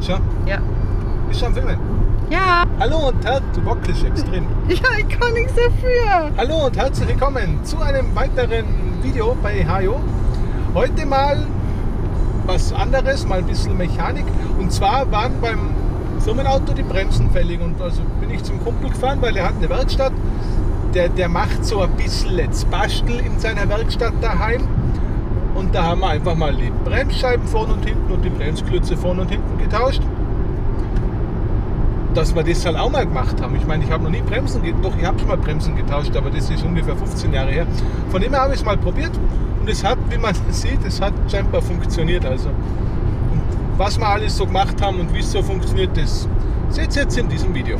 Schon? Ja. Ist schon filmen. Ja. Hallo und herzlich, du wackelst extrem. Ja, ich kann nichts dafür. Hallo und herzlich willkommen zu einem weiteren Video bei Hajo. Heute mal was anderes, mal ein bisschen Mechanik. Und zwar waren beim Firmenauto die Bremsen fällig. Und also bin ich zum Kumpel gefahren, weil er hat eine Werkstatt. Der, der macht so ein bisschen jetzt Bastel in seiner Werkstatt daheim. Und da haben wir einfach mal die Bremsscheiben vorne und hinten und die Bremsklötze vorne und hinten getauscht. Dass wir das halt auch mal gemacht haben. Ich meine, ich habe noch nie Bremsen, ge- doch ich habe schon mal Bremsen getauscht, aber das ist ungefähr 15 Jahre her. Von dem her habe ich es mal probiert und es hat, wie man sieht, es hat scheinbar funktioniert. Also, was wir alles so gemacht haben und wie es so funktioniert, das seht ihr jetzt in diesem Video.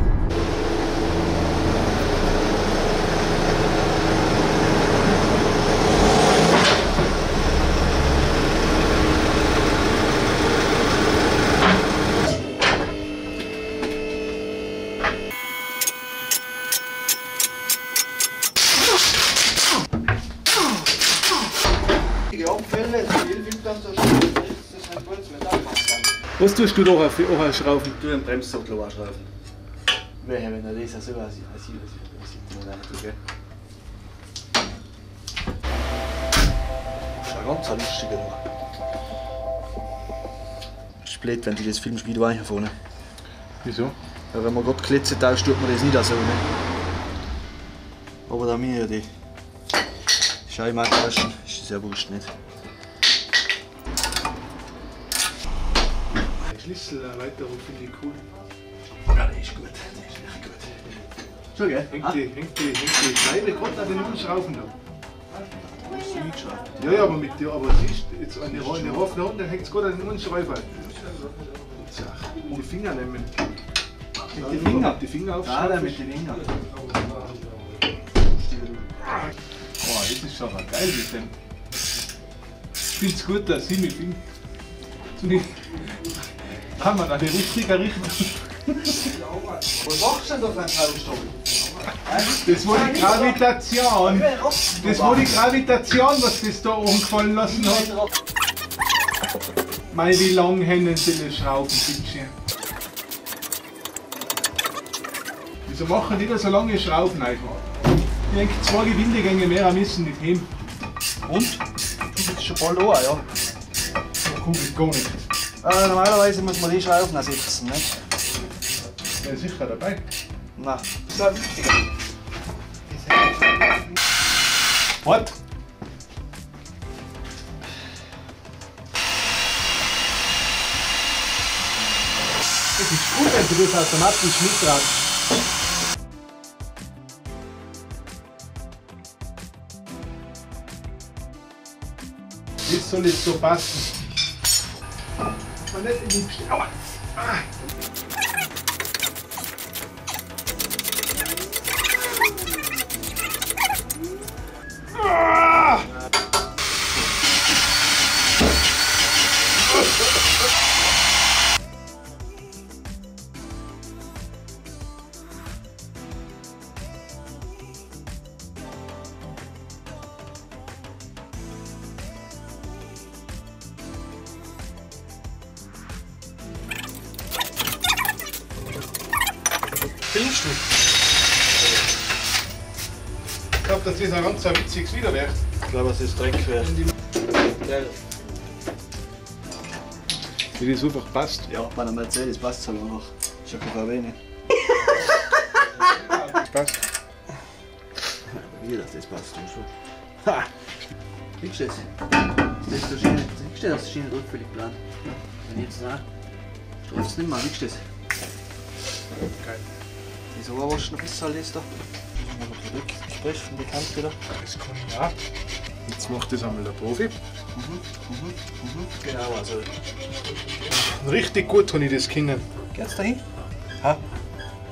Die Abfälle, zu viel wird dann so schnell, das ist ein gutes Metallmaß. Was tust du da auch schraufen? Du einen Bremssockel anschrauben. Wer wenn er das so aussieht, als ich das sieht man nicht, okay? Das ist ein ganz lustiger. Das ist blöd, wenn du das filmst, wie du eigentlich vorne. Wieso? Ja, wenn man gerade Klitze tauscht, tut man das nicht so. Ne? Aber da mir ja die Scheibe tauschen, ist das ja wurscht nicht. Die Schlüsselerweiterung finde ich cool. Ja, das ist gut. Das ist echt gut. Schon, gell? Hängt die, hängt die, hängt die Scheibe gerade an den Unschrauben da. Hast du mitgeschaut? Ja, ja, aber mit dir, aber siehst du, jetzt eine, eine offene Hand, dann hängt es gerade an den Unschrauben. Tja, die Finger nehmen. Mit den Fingern? Die Finger Ja, aufschrauben. dann mit den Fingern. Boah, das ist schon mal geil mit dem. Ich finde es gut, dass sie mit ihm da die richtige Richtung. Was machst du denn da für einen Taustock? Das war die Gravitation. Das war die Gravitation, was das da oben gefallen lassen hat. Mei, wie lang hängen sie die Schrauben, bitte Wieso machen die da so lange Schrauben einfach? Ich denke, zwei Gewindegänge mehr müssen nicht hin. Und? Du bist schon voll an, ja. Cool ist gar nicht. Äh, normalerweise muss man die Schrauben ersetzen, nicht? Der ist sicher dabei. Nein, das ist auch wichtiger. What? Es ist gut, wenn du das automatisch mittragst. Das soll jetzt so passen. Man nicht in die Best- Aua. Ah. Ah. Ein ganz ein witziges Video wird. Ich glaube, es ist Dreck für. Wie das einfach passt. Ja, bei einer Mercedes passt es sogar noch. Ist ja keine VW nicht. Passt. Wie das, das passt dann schon. Ha! Siehst du das? Das ist der Schiene. Siehst du, dass die Schiene rückfällig plant? Wenn jetzt nein, straft es nicht mehr. Siehst du das? Geil. Wieso warst du noch ein bisschen alles da? Zurücksprechen, die Kante da. Das kann ich auch. Jetzt macht das einmal der Profi. Genau, also. Richtig gut habe ich das können. Geht's dahin? Ha?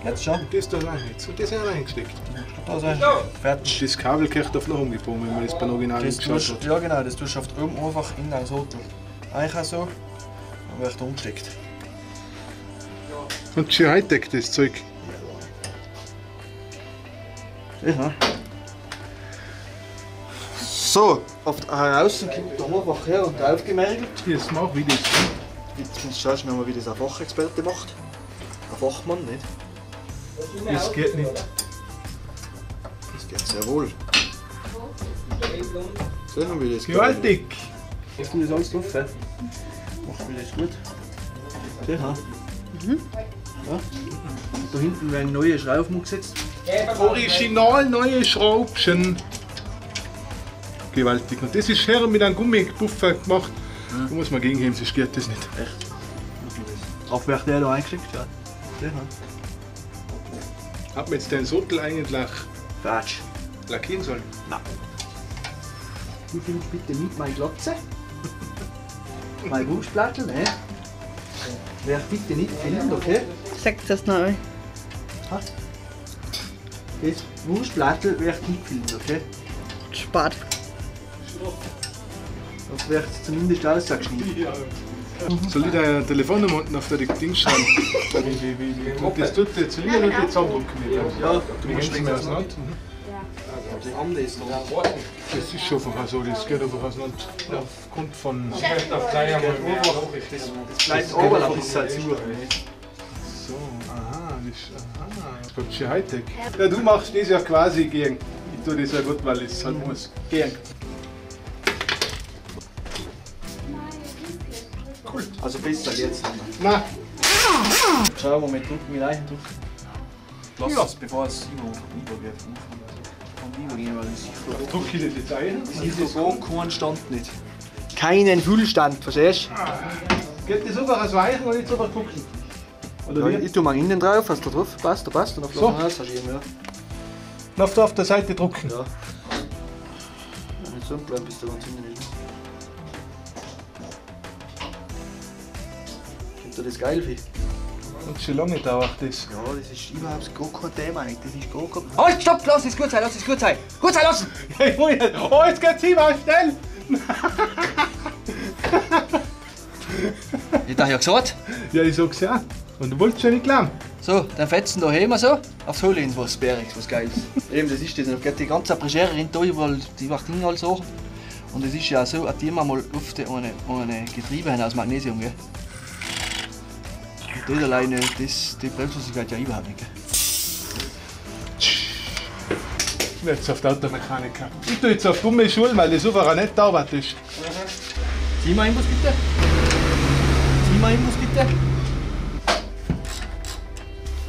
Geht's schon? Und das da rein jetzt. Und das hier reingesteckt. Da sein. Fertig. Das Kabel kriegt auf nach umgebogen, wenn man das beim Original Das geschaut tust, hat. ja genau, das tust du auf oben einfach in dein Hotel. Eigentlich auch so. Dann wird umgesteckt. Und schön Hightech das Zeug. Ja. So, auf der außen kommt der einfach her und aufgemerkt. Jetzt mach wie das. Jetzt schaust du mal, wie das ein Fachexperte macht. Ein Fachmann, nicht? Das geht nicht. Das geht sehr wohl. Sehen wir, wie das geht. Gewaltig. Hast du das alles drauf? Machst du das gut? Sicher? Ja. Und da hinten werden neue Schrauben umgesetzt. Original neue Schraubchen. Gewaltig. Und das ist her mit einem Gummipuffer gemacht. Da muss man gegenheben, sonst geht das nicht. Auf wer der da. Sicher? Hat man jetzt den Sottel eigentlich Quatsch. lackieren sollen? Du findest bitte nicht meine Glotze. mein Wurstplattel, ne? Wer bitte nicht filmen, okay? Sag das noch. Das Wurstplattel wird nicht filmen, okay? Spart. Das wird zumindest ausgeschnitten. Soll ich da Telefonnummer unten auf der Ding schreiben? wie, wie, wie, das tut jetzt lieber nicht die zusammendrücken. Mit, Ja, du musst nicht mehr auseinander. Die haben das ist schon einfach so, das geht einfach auseinander. Aufgrund von. Das bleibt aber ein bisschen zu. So, aha, das ist. Aha, das ist schon Hightech. Ja, du machst das ja quasi gegen. Ich tue das ja gut, weil es halt muss. Gegen. Also besser jetzt. Na, Schauen wir mit drücken, mit rein drücken. Lass es, bevor es über- übergeht. Und übergehen, weil es sich druck ich das jetzt ein. keinen Stand nicht. Keinen Füllstand, verstehst Geht das einfach als Weichen oder nicht so verdrucken? Du? Oder Ja, wie? ich tue mal innen drauf, hast du drauf, passt, da passt, und auf So. so. Haus hast du eben, ja. Auf der, auf der Seite drucken. Ja. Ja, Nicht so bleiben, bis der ganz innen ist. Findet ihr das geil, Vieh? Und schon lange dauert das. Ja, das ist überhaupt gar kein Thema, eigentlich. das ist gar kein... Halt, stopp, lass es gut sein, lass es gut sein. Gut sein lassen! oh, jetzt geht's mal schnell! Ich dachte ja gesagt. Ja, ich sag's ja. Und du wolltest ja nicht glauben. So, dann fetzen da wir so. Aufs Holen ins was Bäriges, was Geiles. Eben, das ist das. Die ganze Appreciere rein da, weil die macht Dinge alles so. Und es ist ja so, dass die immer mal oft eine, eine Getriebe haben aus Magnesium, gell? Und das alleine, das, die Bremsflüssigkeit ja überhaupt nicht, gell? Jetzt auf die Automechaniker. Ich tue jetzt auf dumme Schule, weil das einfach nicht dauert ist. Zieh mal Imbus bitte. Zieh mal Imbus bitte.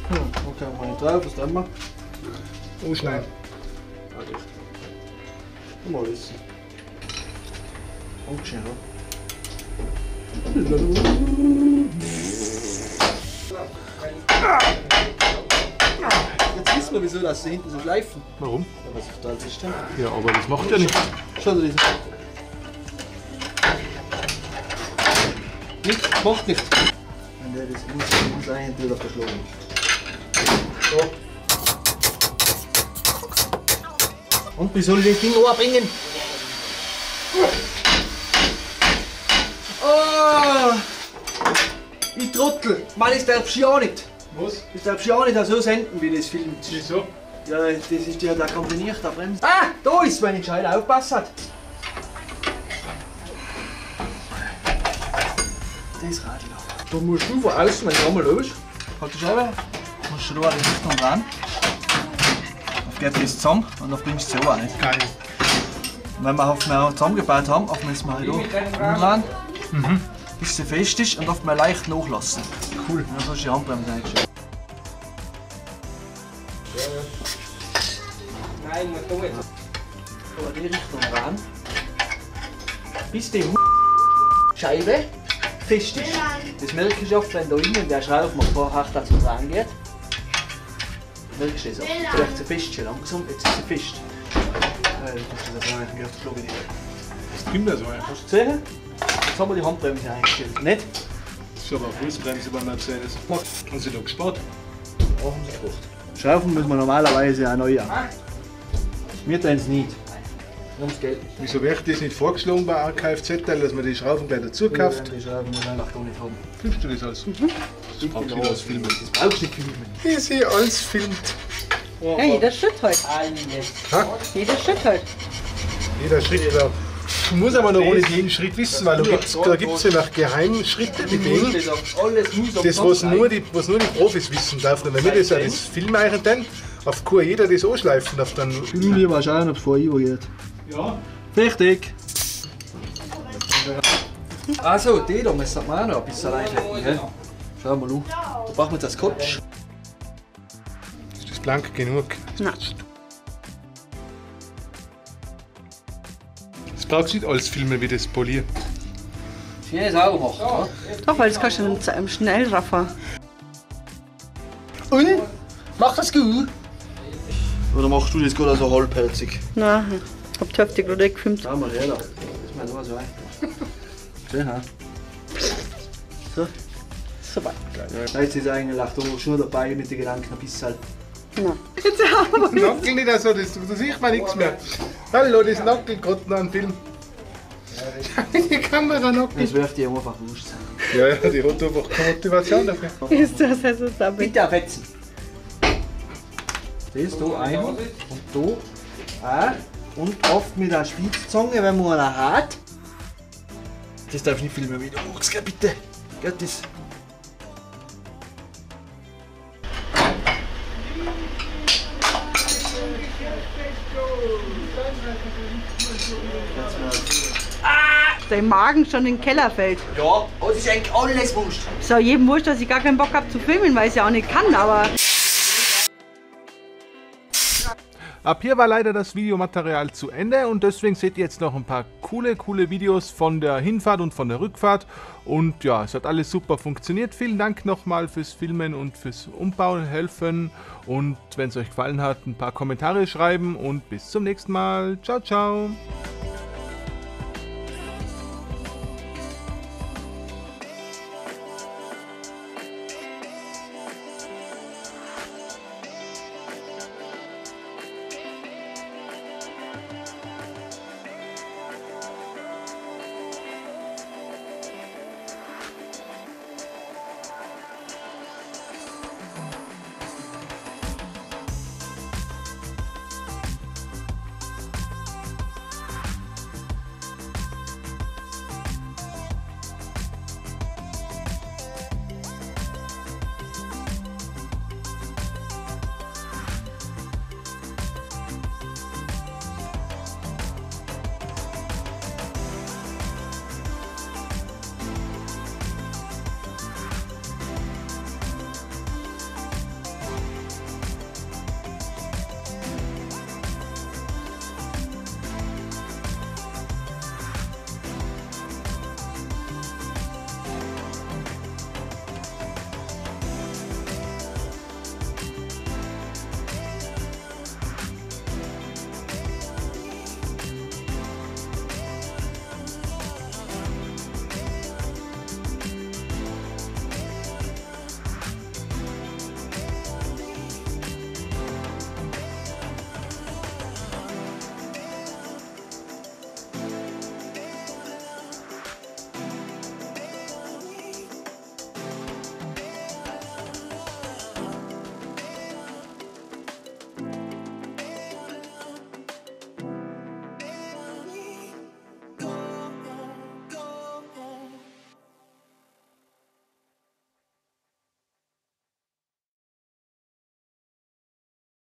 Hm, okay, mal nicht drauf, was tun wir? Umschneiden. Mal wissen. Angeschnitten, oder? Jetzt wissen wir, wieso das sie hinten so schleifen. Warum? Ja, was auf der denn? Ja, aber das macht ja nicht. Schau dir das an. Nicht, macht nicht. Wenn der das muss, muss eigentlich wieder auf der Schlage. So. Und wie soll ich das Ding anbringen? Oh! Ich Trottel! Mann, das darfst du ja nicht! Was? Das darfst du ja nicht so senden, wie das filmt. Wieso? Ja, das ist ja der kombiniert, der Bremse. Ah, da ist, wenn ich gescheit aufpasst hat. Das Radl. Da musst du von außen, wenn du einmal los, halt die Scheibe, da die Richtung dran. Auf geht das zusammen und dann bringst du es so auch nicht. Geil. Wenn wir auf mehr zusammengebaut haben, auf müssen wir halt da umladen, bis sie fest ist und auf mal leicht nachlassen. Cool. Dann sollst du die Handbremse eingestellt. So in die Richtung ran. Bis die Scheibe fest ist. Das merkst du oft, wenn da innen der Schraube mal vorher dazu dran Merkst du das? Vielleicht fest schon langsam, jetzt ist fest. Äh, du das auch nicht auf die nehmen. Das stimmt ja so einfach. Hast du gesehen? Jetzt haben wir die Handbremse eingestellt. Nicht? Das ist aber eine Fußbremse bei Mercedes. Haben sie da gespart? Haben sie gebracht. Schrauben müssen wir normalerweise auch neu an. Wir tun es nicht. Ums Geld. Wieso wird das nicht vorgeschlagen bei einem Kfz-Teil, dass man die Schrauben gleich dazu kauft? Die Schrauben muss einfach gar nicht haben. Filmst du das alles? Das brauchst du nicht als Filmen. Das brauchst du nicht filmen. Wie sie alles filmt. Ja, jeder Schritt halt. Alles. Jeder Schritt halt. Jeder Schritt da. Ich muss aber noch ohne jeden Schritt wissen, weil da gibt es gibt's ja noch Geheimschritte mit denen. Alles muss am Das, was nur, die, was nur die Profis wissen dürfen. Wenn wir das ja das Film machen, dann auf kann jeder das anschleifen. Darf dann Irgendwie mal schauen, ob es vor Ivo geht. ja. Richtig. Also, die da müssen wir auch noch ein bisschen reinhalten. Schau mal an. Da brauchen wir das Scotch. ist das blank genug. Nein. Das brauchst du nicht alles filmen wie das Polier. Schön sauber machen. Ja. Doch, weil das kannst du zu einem Schnellraffer. Und? Mach das gut. Oder machst du das gerade so halbherzig? Nein, hab die Hälfte gerade weggefilmt. Schau mal her da. Das ist mir nur so ein. Schön, ha? So. Super. Jetzt ist eigentlich auch da schon dabei mit den Gedanken ein bisschen. Nein. Nackel nicht so, das, da sieht man nichts mehr. Hallo, das Nackel gerade noch ein Film. Die Kamera Nackel. Das wirft dir einfach wurscht sein. Ja, ja, die hat einfach keine Motivation dafür. Ist das also damit? Bitte aufwetzen. Das da ein und da auch. Und oft mit der Spitzzange, wenn man eine hat. Das darf nicht filmen, wie du gell, bitte. Gell, das. Dein Magen schon in den Keller fällt. Ja, aber es ist eigentlich alles wurscht. Ist auch jedem wurscht, dass ich gar keinen Bock habe zu filmen, weil ich es ja auch nicht kann, aber. Ab hier war leider das Videomaterial zu Ende und deswegen seht ihr jetzt noch ein paar coole, coole Videos von der Hinfahrt und von der Rückfahrt. Und ja, es hat alles super funktioniert. Vielen Dank nochmal fürs Filmen und fürs Umbauen helfen. Und wenn es euch gefallen hat, ein paar Kommentare schreiben und bis zum nächsten Mal. Ciao, ciao.